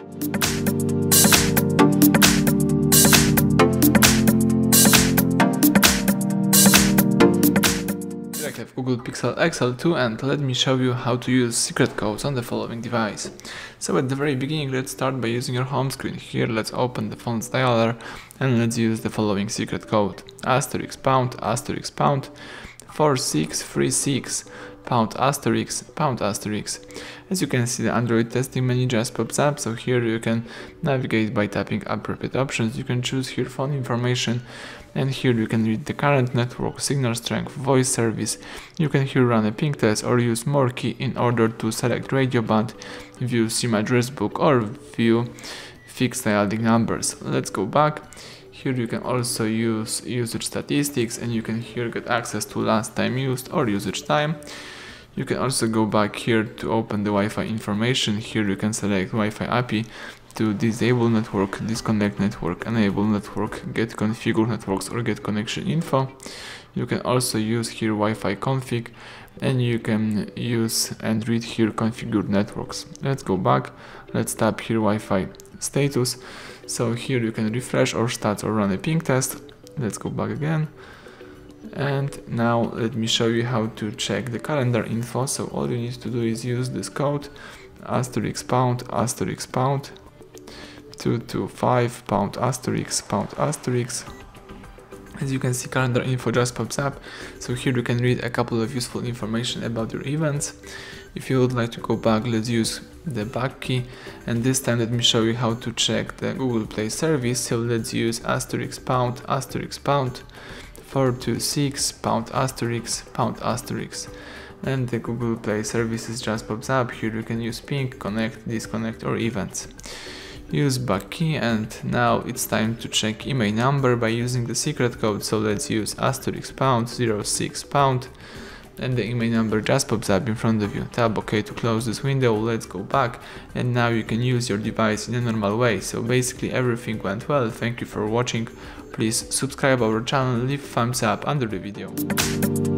I have Google Pixel XL 2 and let me show you how to use secret codes on the following device. So at the very beginning let's start by using your home screen. Here let's open the phone's dialer and let's use the following secret code. Asterisk pound asterisk pound 4636 pound asterisk pound asterisk. As you can see the Android testing menu just pops up so here you can navigate by tapping appropriate options. You can choose here phone information and here you can read the current network, signal strength, voice service. You can here run a ping test or use more key in order to select radio band, view SIM address book or view fixed dialing numbers. Let's go back. Here you can also use usage statistics and you can here get access to last time used or usage time. You can also go back here to open the Wi-Fi information. Here you can select Wi-Fi API to disable network, disconnect network, enable network, get configure networks or get connection info. You can also use here Wi-Fi config and you can use and read here configured networks. Let's go back. Let's tap here Wi-Fi status. So here you can refresh or start or run a ping test. Let's go back again. And now let me show you how to check the calendar info. So all you need to do is use this code asterisk pound asterisk pound 225 pound asterisk pound asterisk as you can see calendar info just pops up. So here you can read a couple of useful information about your events. If you would like to go back let's use the back key. And this time let me show you how to check the google play service. So let's use asterisk pound asterisk pound 426 pound asterisk pound asterisk. And the google play services just pops up. Here you can use ping connect disconnect or events use back key and now it's time to check IMEI number by using the secret code so let's use asterisk pound 06 pound and the IMEI number just pops up in front of you. Tap OK to close this window, let's go back and now you can use your device in a normal way. So basically everything went well, thank you for watching, please subscribe our channel, leave thumbs up under the video.